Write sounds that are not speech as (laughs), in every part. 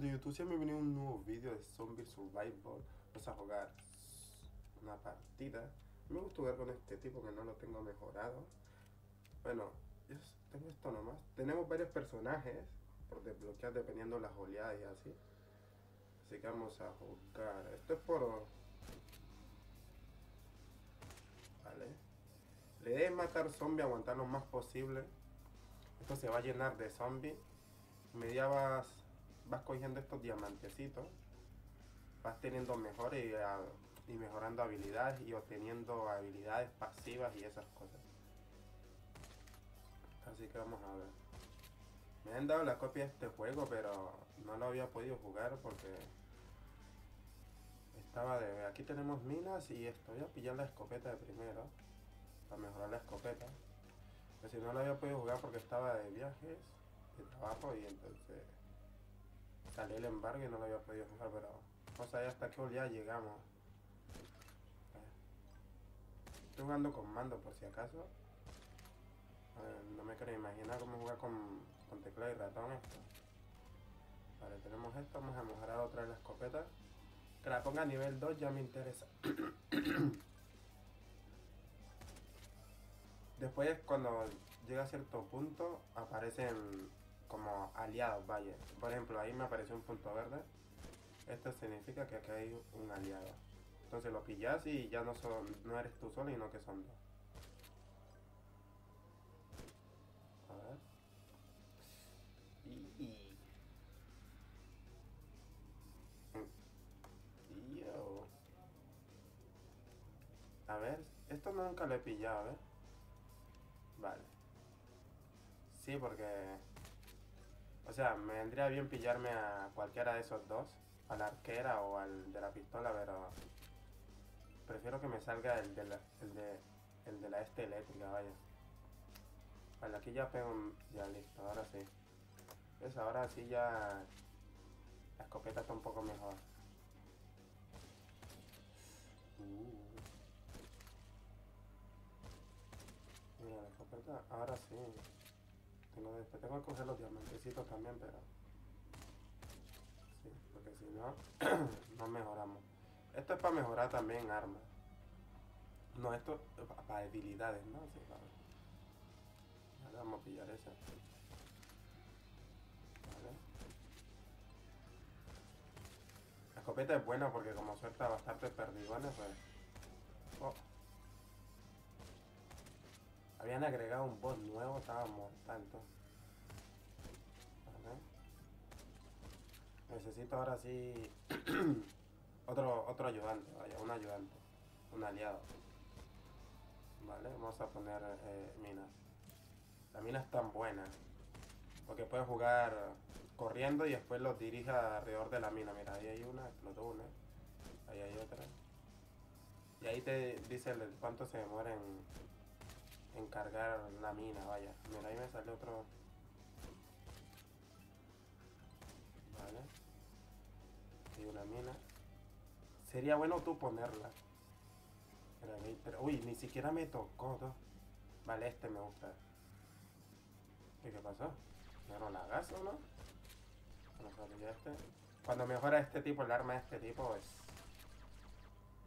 de YouTube, si me viene un nuevo vídeo de Zombie Survival. Vamos a jugar una partida. Me gusta jugar con este tipo que no lo tengo mejorado. Bueno, yo tengo esto nomás. Tenemos varios personajes por desbloquear dependiendo las oleadas y así. Así que vamos a jugar. Esto es por... Vale. La idea es matar zombies, aguantar lo más posible. Esto se va a llenar de zombies. Media vas, cogiendo estos diamantecitos. Vas teniendo mejores y, y mejorando habilidades y obteniendo habilidades pasivas y esas cosas. Así que vamos a ver. Me han dado la copia de este juego, pero no lo había podido jugar porque estaba de... Aquí tenemos minas y esto. Voy a pillar la escopeta de primero. Para mejorar la escopeta. Pero si no lo había podido jugar porque estaba de viajes, de trabajo y entonces salió el embargo y no lo había podido jugar, pero vamos a ver hasta qué oleada llegamos. Estoy jugando con mando por si acaso. no me quiero imaginar cómo jugar con, con teclado y ratón esto. Vale, tenemos esto, vamos a mejorar otra vez la escopeta. Que la ponga a nivel 2 ya me interesa. (coughs) Después cuando llega a cierto punto aparecen como aliados, vaya. Por ejemplo, ahí me apareció un punto verde. Esto significa que aquí hay un aliado. Entonces lo pillas y ya no son, no eres tú solo, sino que son dos. A ver. Y... Yo. A ver, esto nunca lo he pillado, ver. Vale. Sí, porque... O sea, me vendría bien pillarme a cualquiera de esos dos. A la arquera o al de la pistola, pero... Prefiero que me salga el de la, el de, el de la este eléctrica, vaya. Vale, aquí ya pego... Ya listo, ahora sí. ¿Ves? Ahora sí ya... La escopeta está un poco mejor. Uh. Mira, la escopeta, ahora sí. Tengo, después tengo que coger los diamantecitos también, pero... Sí, porque si no, (clears throat) no mejoramos. Esto es para mejorar también armas. No, esto es para debilidades, ¿no? Sí. Ahora vamos a pillar esa. La escopeta es buena porque como suelta bastante perdigones, pues... Oh. Habían agregado un boss nuevo, estaba mortal Vale. Necesito ahora sí (clears throat) otro, otro ayudante, vaya, un ayudante, un aliado. Vale, vamos a poner eh, minas. La mina es tan buena. Porque puedes jugar corriendo y después los dirija alrededor de la mina. Mira, ahí hay una, explotó una. Ahí hay otra. Y ahí te dice cuánto se demora en, en cargar la mina, vaya. Mira, ahí me sale otro. Vale. Hay una mina. Sería bueno tú ponerla. Pero, uy, ni siquiera me tocó. ¿no? Vale, este me gusta. ¿Y qué pasó? ¿Me la gas o no? este. Cuando mejora este tipo, el arma de este tipo es...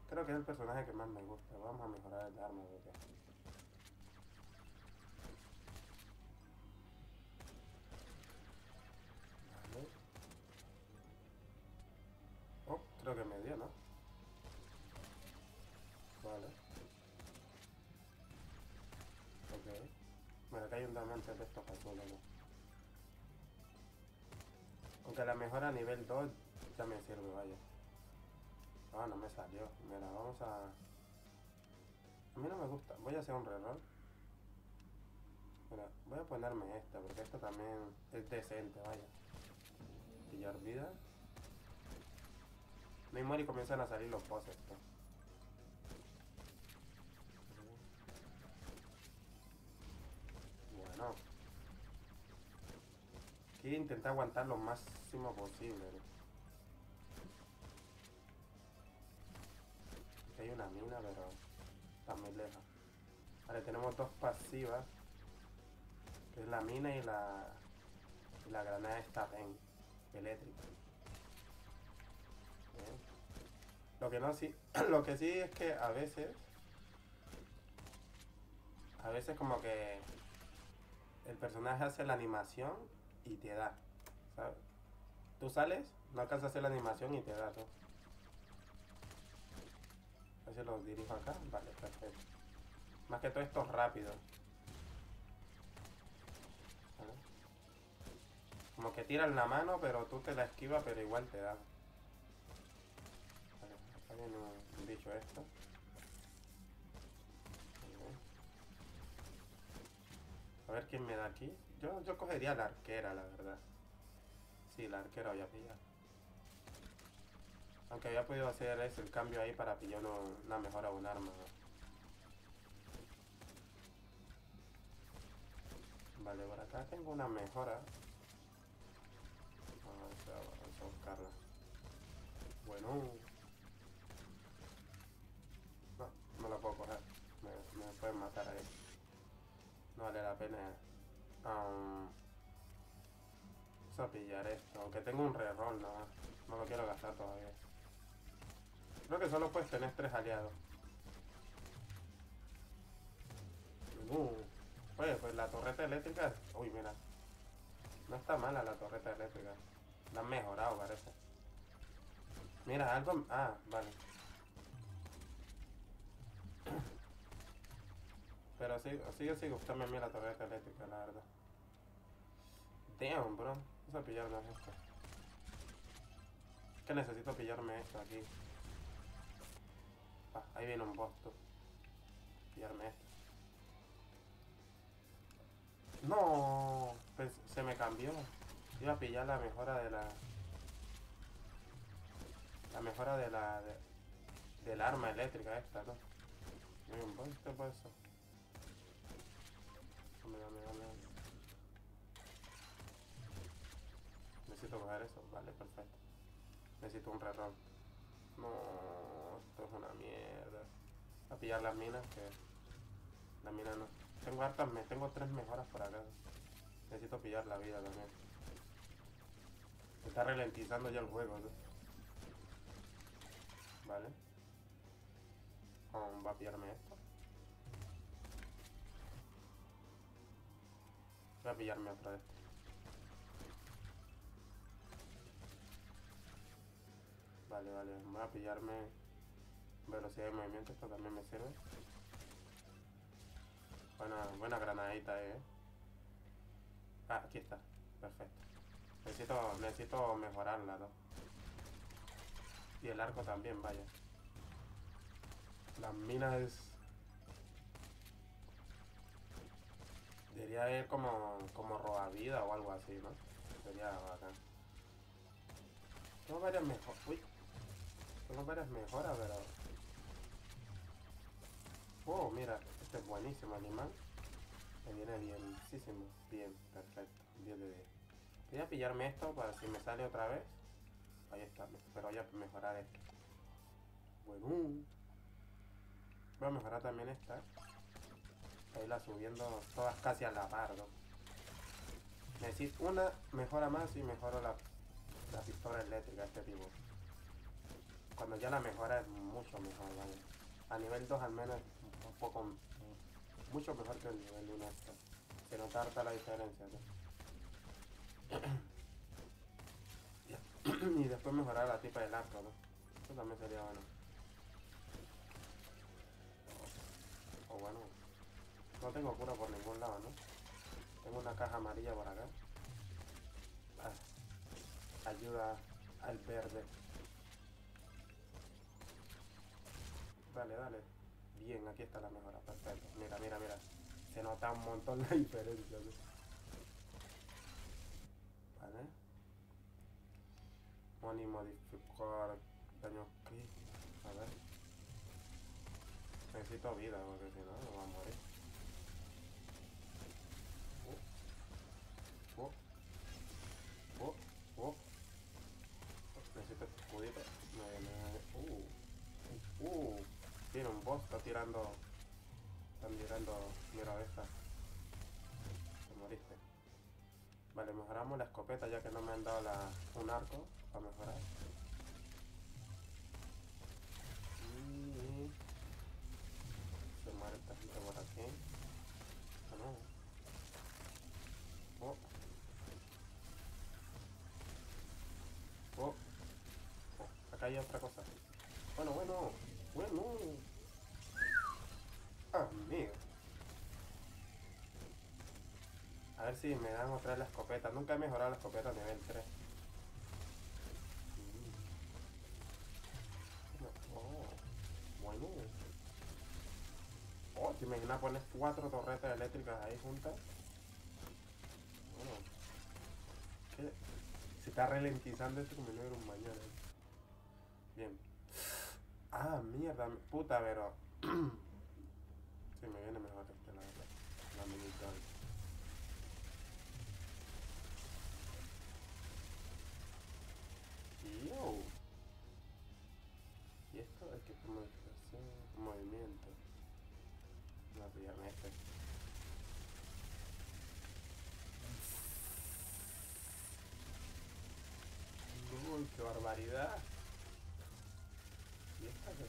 Creo que es el personaje que más me gusta. Vamos a mejorar el arma. Creo que me dio, ¿no? Vale. Ok. Bueno, acá hay un diamante de estos azules, ¿no? Aunque la mejora a nivel 2 ya me sirve, vaya. Ah, no me salió. Mira, vamos a... A mí no me gusta. Voy a hacer un reroll. Mira, voy a ponerme esta, porque esta también es decente, vaya. Pillar vida. Hay y comienzan a salir los poses. Bueno. Quiero intentar aguantar lo máximo posible. Hay una mina, pero está muy lejos. Vale, tenemos dos pasivas. Que es la mina y la, y la granada esta ven eléctrica. Lo que no sí, (clears throat) lo que sí es que a veces, a veces como que el personaje hace la animación y te da, ¿sabes? Tú sales, no alcanzas a hacer la animación y te da todo. A ver si lo dirijo acá, vale, perfecto. Más que todo esto es rápido. Como que tiran la mano, pero tú te la esquivas, pero igual te da. Un, bicho esto. A ver quién me da aquí. Yo, yo cogería la arquera, la verdad. Sí, la arquera voy a pillar. Aunque había podido hacer ese el cambio ahí para pillar una mejora o un arma. Vale, por acá tengo una mejora. Vamos a buscarla. Bueno. No, no la puedo coger. Me, me pueden matar ahí. No vale la pena. Um, vamos pillar esto. Aunque tengo un reroll, no, no lo quiero gastar todavía. Creo que solo puedes tener tres aliados. Uh, oye, pues la torreta eléctrica. Uy, mira. No está mala la torreta eléctrica. La han mejorado, parece. Mira, algo. Ah, vale. Pero sí, sigue sí, gustándome a mí la torreta eléctrica, la verdad. Damn, bro. Vamos a pillarnos esto. Es que necesito pillarme esto aquí. Ah, ahí viene un boss, tú. Pillarme esto. No, pues, se me cambió. Iba a pillar la mejora de la. La mejora de la. De, del arma eléctrica esta, ¿no? Hay un boss, ¿qué eso? Dame, dame, dame. Necesito coger eso, vale, perfecto. Necesito un reroll. No, esto es una mierda. A pillar las minas que. La mina no. Tengo hartas, me tengo tres mejoras por acá. Necesito pillar la vida también. Me está ralentizando ya el juego, ¿no? Vale. Va a pillarme esto. Voy a pillarme otra estas. Vale, vale. Voy a pillarme velocidad de movimiento. Esto también me sirve. Buena, buena granadita, eh. Ah, aquí está. Perfecto. Necesito, necesito mejorarla, ¿no? Y el arco también, vaya. Las minas Debería haber como, como roba vida o algo así, ¿no? Sería bacán. Tengo varias mejoras. Uy. Tengo varias mejoras, pero. Oh, mira, este es buenísimo animal. Me viene bienísimo. Bien, perfecto. 10 de 10. Voy a pillarme esto para si me sale otra vez. Ahí está, pero voy a mejorar esto. Bueno. Voy a mejorar también esta. Ahí la subiendo todas casi a la par, ¿no? Necesito una mejora más y mejoro la, la pistola eléctrica este tipo. Cuando ya la mejora es mucho mejor, ¿vale? A nivel 2 al menos un poco mucho mejor que el nivel 1 este. Se nota harta la diferencia, ¿no? (coughs) y después mejorar la tipa del arco, ¿no? Eso también sería bueno. O bueno, no tengo cura por ningún lado, ¿no? Tengo una caja amarilla por acá. Ah, ayuda al verde. Dale, dale. Bien, aquí está la mejora, perfecto. Mira, mira, mira. Se nota un montón la (laughs) diferencia. Vale. Money modificar daño crit. A ver. Necesito vida porque si no me voy a morir. Tiene un boss, está tirando... Están tirando mi cabeza. Te moriste. Vale, mejoramos la escopeta ya que no me han dado la, un arco para mejorar. Y... Se muere esta gente por aquí. Ah, oh. Oh. oh. Acá hay otra cosa. Bueno, bueno. Bueno. Amigo. A ver si me dan otra la escopeta. Nunca he mejorado la escopeta a nivel 3. Mm. Oh, bueno. Oh, ¿te imaginas poner cuatro torretas eléctricas ahí juntas? Bueno. Se está ralentizando esto como no era un mañana. Bien. Ah, mierda, puta, pero... (clears throat) sí, me viene mejor este, la verdad. La gun. Yo. ¿Y esto? Es que es modificación, movimiento. Voy a pillarme este. Uy, qué barbaridad. ¿Y esta qué?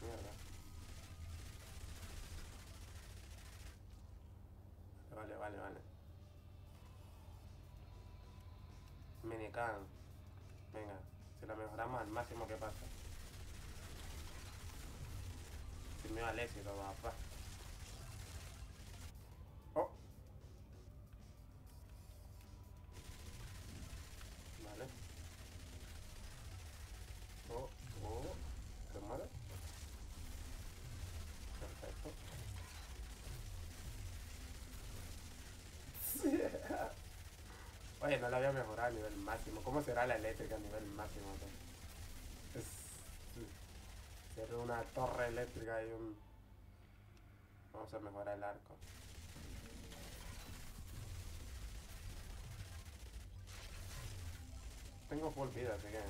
Mierda. Vale, vale, vale. Minican. Venga, si la mejoramos al máximo que pasa. Sin miedo al éxito, papá. Oh. No la voy a mejorar a nivel máximo. ¿Cómo será la eléctrica a nivel máximo? Es, ser una torre eléctrica y un... Vamos a mejorar el arco. Tengo full vida, así que...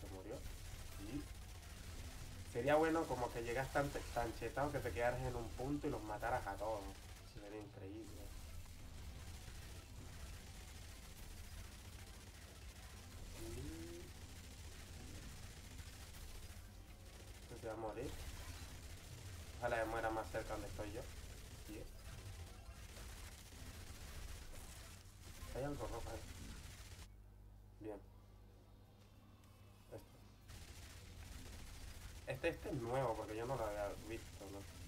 Se murió. Y... Sería bueno como que llegas tan, tan chetado que te quedaras en un punto y los mataras a todos. Sería increíble. Se va a morir. Ojalá que muera más cerca donde estoy yo. Y... Hay algo rojo ahí. Bien. Este. Este, este es nuevo porque yo no lo había visto, ¿no?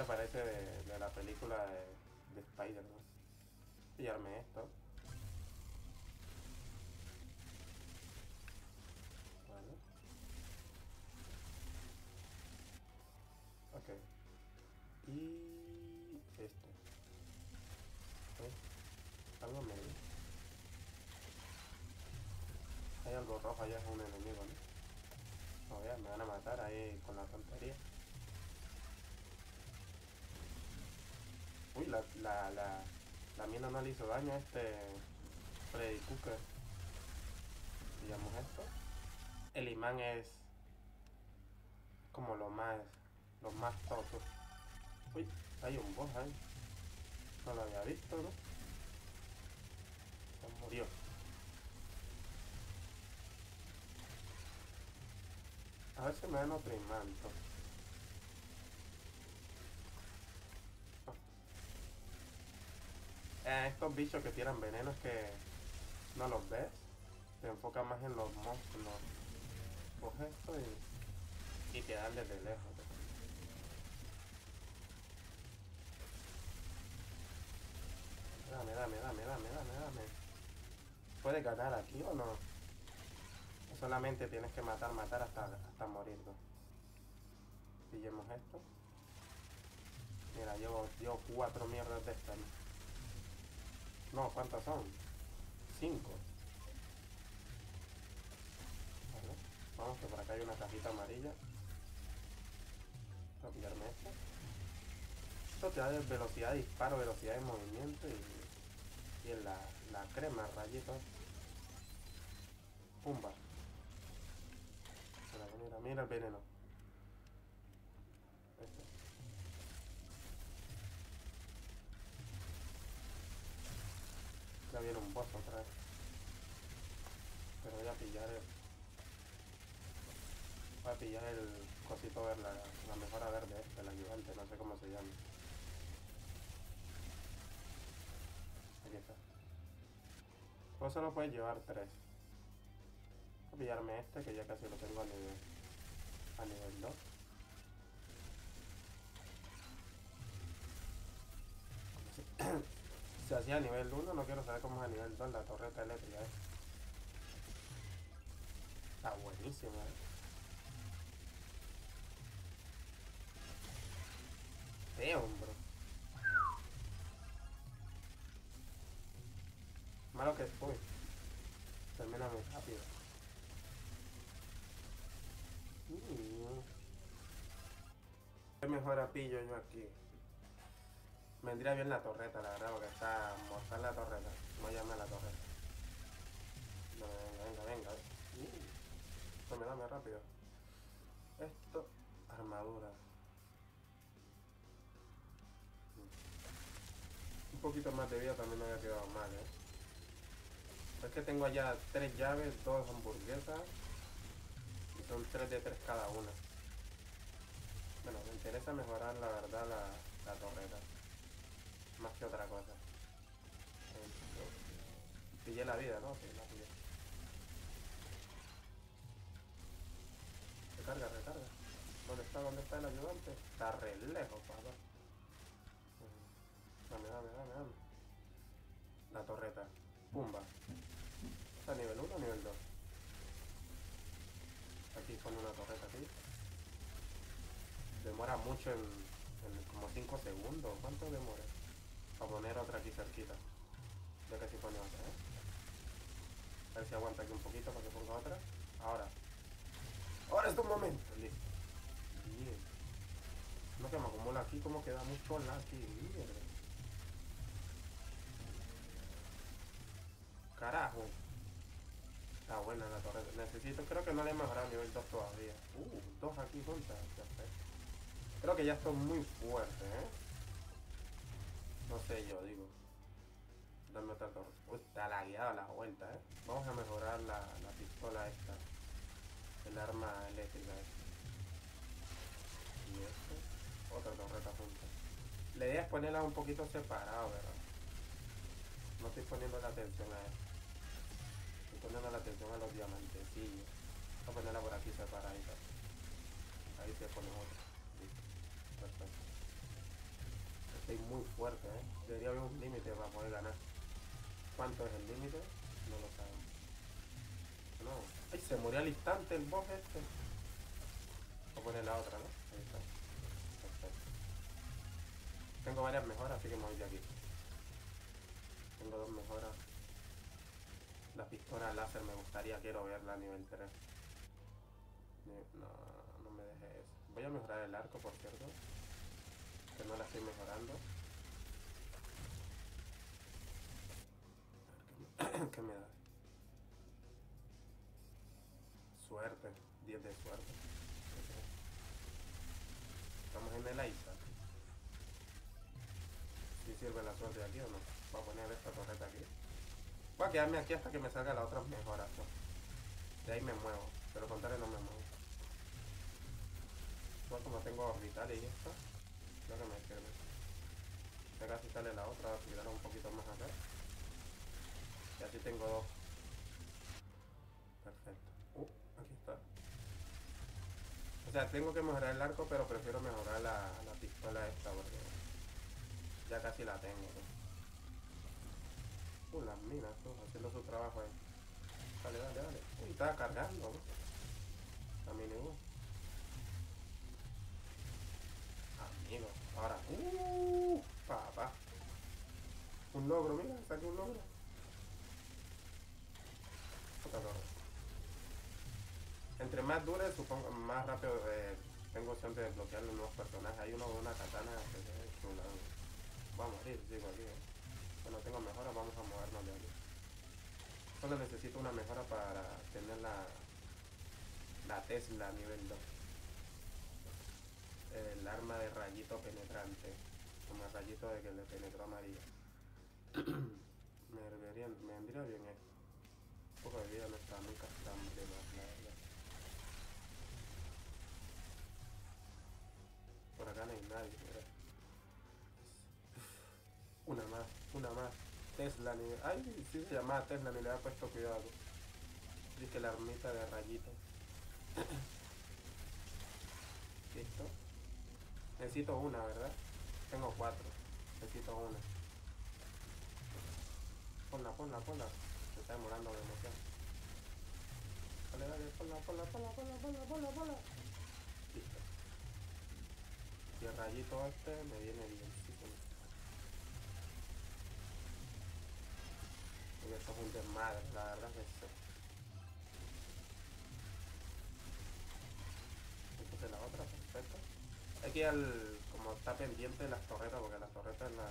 Este parece de, la película de, de Spider-Man. Pillarme esto. Vale. Ok. Y este. Ok. Algo medio. Hay algo rojo allá, es un enemigo, ¿no? No veas, me van a matar ahí con la tontería. La, la, la, la mina no le hizo daño a este Freddy Cooker. Digamos esto. El imán es como lo más, lo más top. Uy, hay un boss ahí. No lo había visto, ¿no? Se murió. A ver si me dan otro imán. entonces. Estos bichos que tiran veneno es que no los ves. Te enfocas más en los monstruos. Los... Coges esto y, y te dan desde lejos. Dame, dame, dame, dame, dame, dame. ¿Puedes ganar aquí o no? Solamente tienes que matar, matar hasta, hasta morir. ¿no? Pillemos esto. Mira, llevo, llevo cuatro mierdas de estas. ¿no? No, ¿cuántas son? Cinco. Vamos, que por acá hay una cajita amarilla. Voy a pillarme esto. Esto te da velocidad de disparo, velocidad de movimiento y, y en la, la crema, rayitos. Pumba. Mira, mira el veneno. Este. Ya viene un boss otra. Pero voy a pillar el... pillar el cosito verde, la, mejora verde, este, el ayudante, no sé cómo se llama. Aquí está. Pues solo puedes llevar tres. Voy a pillarme este que ya casi lo tengo a nivel, a nivel 2. (clears throat) Se hacía a nivel 1, no quiero saber cómo es a nivel 2 la torreta eléctrica. ¿eh? Está buenísima, ¿eh? Damn, bro. Malo que fue. Termina muy rápido. Mm. ¿Qué mejor pillo yo aquí? Vendría bien la torreta, la verdad, porque está mortal la torreta. No llame la torreta. No, venga, venga, venga. Uh. Dame, dame rápido. Esto, armadura. Un poquito más de vida también me había quedado mal, eh. Es que tengo allá tres llaves, dos hamburguesas. Y son tres de tres cada una. Bueno, me interesa mejorar la verdad la torreta. Más que otra cosa. Pillé la vida, ¿no? Sí, la. Recarga, recarga. ¿Dónde está? ¿Dónde está el ayudante? Está re lejos, papá. Dame, dame, dame, dame. La torreta. Pumba. ¿Está nivel 1 o nivel 2? Aquí pone una torreta aquí. Demora mucho en, en como 5 segundos. ¿Cuánto demora? Para poner otra aquí cerquita. Ya casi pone otra, ¿eh? A ver si aguanta aquí un poquito para que ponga otra. Ahora. Ahora es tu momento. Listo. No que me acumula aquí como queda mucho la aquí. Mierda. Carajo. Está buena la torre. Necesito, creo que no le he mejorado a nivel 2 todavía. Uh, dos aquí juntas. Perfecto. Creo que ya estoy muy fuerte, ¿eh? No sé yo, digo. Dame otra torre. Uy, está lagueada la vuelta, ¿eh? Vamos a mejorar la, la pistola esta. El arma eléctrica esta. Y esto. Otra torreta junta. La idea es ponerla un poquito separado, ¿verdad? No estoy poniendo la atención a esto. Estoy poniendo la atención a los diamantecillos. Voy a ponerla por aquí separadita. Ahí se pone otra. Listo. Perfecto. Muy fuerte, ¿eh? Debería haber un límite para poder ganar. ¿Cuánto es el límite? No lo sabemos. No. ¡Ay! Se murió al instante el boss este. Voy a poner la otra, ¿no? Tengo varias mejoras, así que me voy de aquí. Tengo dos mejoras. La pistola láser me gustaría, quiero verla a nivel 3. No, no me deje eso. Voy a mejorar el arco, por cierto. (clears throat) ¿qué me? Suerte. 10 de suerte. Estamos en el Isaac. ¿Sí sirve la suerte aquí o no? Voy a poner esta torreta aquí. Voy a quedarme aquí hasta que me salga la otra mejora. ¿no? De ahí me muevo. Pero contrario no me muevo. Igual como tengo orbital y esta, creo que me sirve. Ya casi sale la otra, tirar un poquito más acá. Y así tengo dos. Perfecto. Uh, aquí está. O sea, tengo que mejorar el arco, pero prefiero mejorar la, la pistola esta porque ya casi la tengo. ¿no? Uh, las minas, tú, haciendo su trabajo ahí. Dale, dale, dale. Uy, estaba cargando, ¿no? La mini U. Amigo, ahora. Uh, papá. Un logro, mira, saqué un logro. Torre. Entre más dure, supongo, más rápido eh, tengo opción de desbloquear los nuevos personajes. Hay uno con una katana que chula. Vamos a morir, digo aquí, eh. Tengo mejora, vamos a movernos de aquí. Solo necesito una mejora para tener la, la Tesla nivel 2. El arma de rayito penetrante como el de que le penetró a María. me, vendría, me vendría bien esto. Porque el no está muy bastante más, la verdad. Por acá no hay nadie. Una más, una más. Tesla ni... Ay, sí se llamaba Tesla, ni le ha puesto cuidado. Dice la ermita de rayitos. (coughs) Listo. Necesito una, ¿verdad? Tengo cuatro. Necesito una. Ponla, ponla, ponla. Se está demorando de emoción. Dale, dale, ponla, ponla, ponla, ponla, ponla, ponla, ponla. Listo. Y el rayito este me viene bien. Sí, sí. Es un desmadre, la verdad que sí. Es la otra, perfecto. Ir al, está pendiente de las torretas, porque las torretas es la,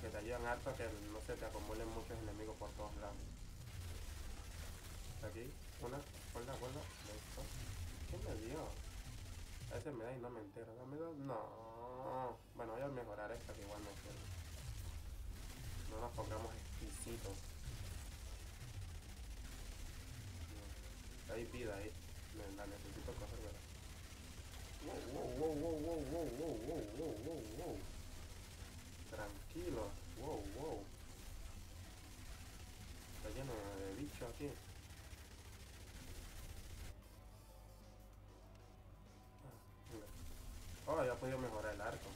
que te ayudan harto a que no se te acumulen muchos enemigos por todos lados. Aquí, una, ponla, ponla, listo. ¿Qué me dio? A veces me da y no me entero. Dame dos. No. Bueno, voy a mejorar esta que igual me sirve. No nos pongamos exquisitos. Hay vida ahí. La necesito ¿verdad? Wow, wow, wow, wow, wow, wow, wow, wow, wow, wow. Tranquilo. Wow, wow. Está lleno de bichos aquí. Ah. Oh, ya he podido mejorar el arco.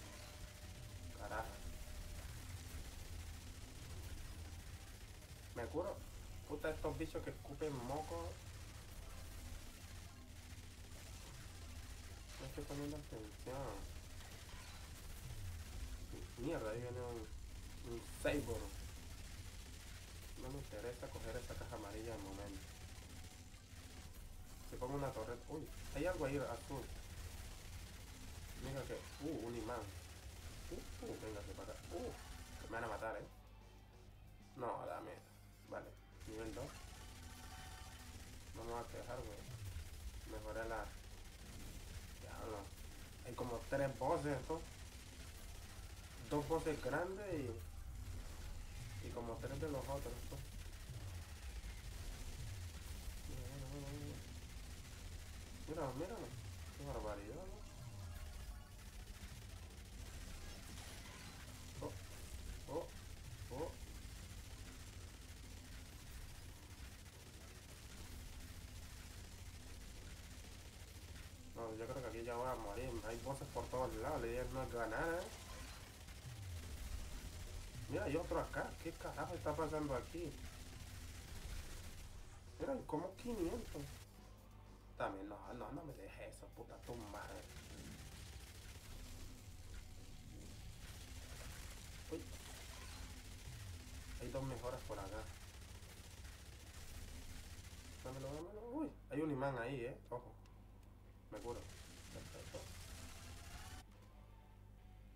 Carajo. Me curo. Puta, estos bichos que escupen moco. No estoy poniendo atención. Mierda, ahí viene un, un Saber. No me interesa coger esta caja amarilla de momento. Si pongo una torreta. Uy, hay algo ahí azul. Mira que. Uh, un imán. Uh, uh, véngase para acá. Uh, me van a matar, eh. No, dame. Vale, nivel 2. No me voy a quejar, güey. Mejoré la. Hay como tres voces, esto. Dos voces grandes y. Y como tres de los otros, esto. Mira, mira. Qué barbaridad, ¿no? Oh, oh, oh. No, yo creo que aquí ya voy a morir. Hay voces por todos lados. La idea no es ganar. Mira, hay otro acá. ¿Qué carajo está pasando aquí? Hay como 500. También, no, no, no me dejes eso, puta tu madre. Uy. Hay dos mejoras por acá. Dámelo, dámelo. Uy, hay un imán ahí, eh. Ojo. Me curo. Perfecto.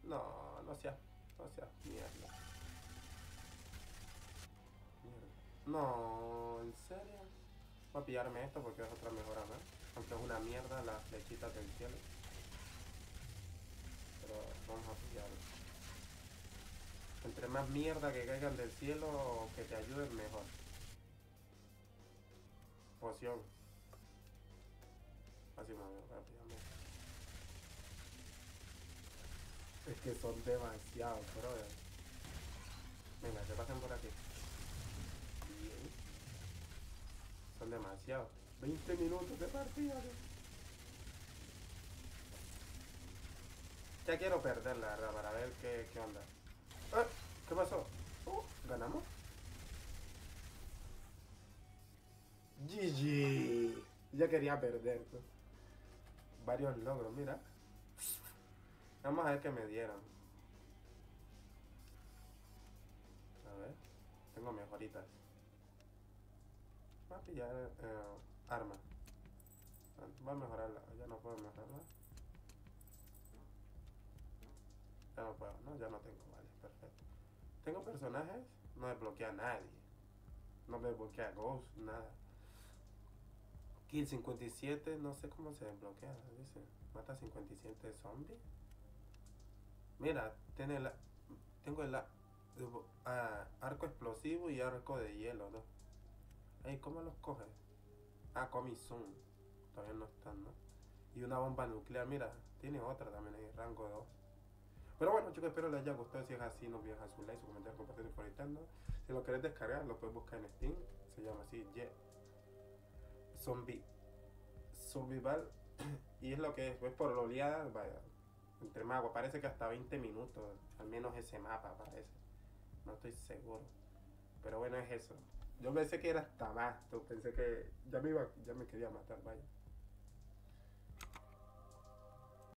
No, no seas, no seas mierda. Mierda. No, ¿en serio? Voy a pillarme esto porque es otra mejora más. Aunque es una mierda las flechitas del cielo. Pero vamos a pillarlo. Entre más mierda que caigan del cielo que te ayuden, mejor. Poción. Así me voy rápidamente. Es que son demasiados, brother. Venga, se pasen por aquí. Bien. Son demasiados. 20 minutos de partida. ¿no? Ya quiero perder, la verdad, para ver qué, qué onda. ¡Ah! ¿Qué pasó? Uh, ¿Ganamos? GG. Ya quería perder. pues. Varios logros, mira. Vamos a ver qué me dieron. A ver. Tengo mejoritas. Voy a pillar eh, arma. Voy a mejorarla. Ya no puedo mejorarla. Ya no puedo, ¿no? Ya no tengo, vale, perfecto. Tengo personajes, no desbloquea a nadie. No desbloquea a Ghost, nada. Kill 57, no sé cómo se desbloquea, dice. Mata 57 zombies. Mira, tiene la, tengo el ah, arco explosivo y arco de hielo, ¿no? Ey, ¿cómo los coges? Ah, Comisun. Todavía no están, ¿no? Y una bomba nuclear, mira, tiene otra también ahí, rango 2. Pero bueno, chicos, espero les haya gustado. Si es así, no olviden dejar su like, su comentario, compartir por Nintendo. Si lo querés descargar, lo puedes buscar en Steam. Se llama así, yeah. Zombie. Survival. (clears throat) y es lo que es, pues por la oleada, vaya. Entre magos, parece que hasta 20 minutos. Al menos ese mapa parece. No estoy seguro. Pero bueno, es eso. Yo pensé que era hasta más. Yo pensé que ya me iba, ya me quería matar, vaya.